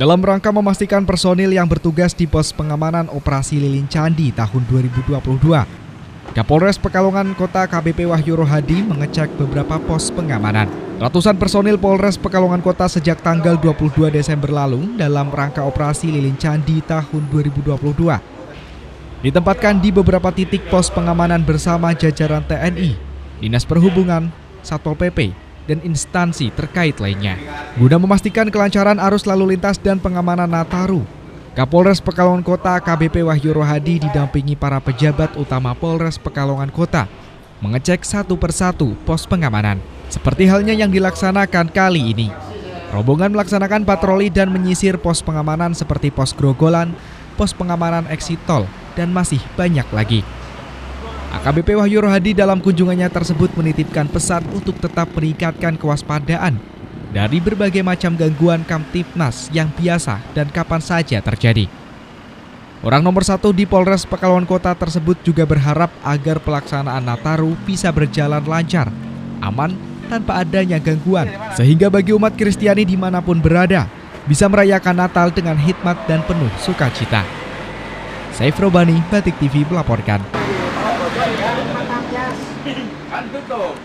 Dalam rangka memastikan personil yang bertugas di pos pengamanan operasi Lilin Candi tahun 2022, Kapolres Pekalongan Kota KBP Wahyu Rohadi mengecek beberapa pos pengamanan. Ratusan personil Polres Pekalongan Kota sejak tanggal 22 Desember lalu dalam rangka operasi Lilin Candi tahun 2022. Ditempatkan di beberapa titik pos pengamanan bersama jajaran TNI, Dinas Perhubungan, Satpol PP, dan instansi terkait lainnya. Guna memastikan kelancaran arus lalu lintas dan pengamanan Nataru, Kapolres Pekalongan Kota KBP Wahyu Rohadi didampingi para pejabat utama Polres Pekalongan Kota mengecek satu persatu pos pengamanan. Seperti halnya yang dilaksanakan kali ini. Rombongan melaksanakan patroli dan menyisir pos pengamanan seperti pos Grogolan, pos pengamanan exit tol, dan masih banyak lagi. AKBP Wahyu Rohadi dalam kunjungannya tersebut menitipkan pesan untuk tetap meningkatkan kewaspadaan dari berbagai macam gangguan Kamtipnas yang biasa dan kapan saja terjadi. Orang nomor satu di Polres Pekalongan Kota tersebut juga berharap agar pelaksanaan Nataru bisa berjalan lancar, aman, tanpa adanya gangguan, sehingga bagi umat Kristiani di mana pun berada, bisa merayakan Natal dengan hikmat dan penuh sukacita. Saif Robani, Batik TV melaporkan. Anh tiếp tục.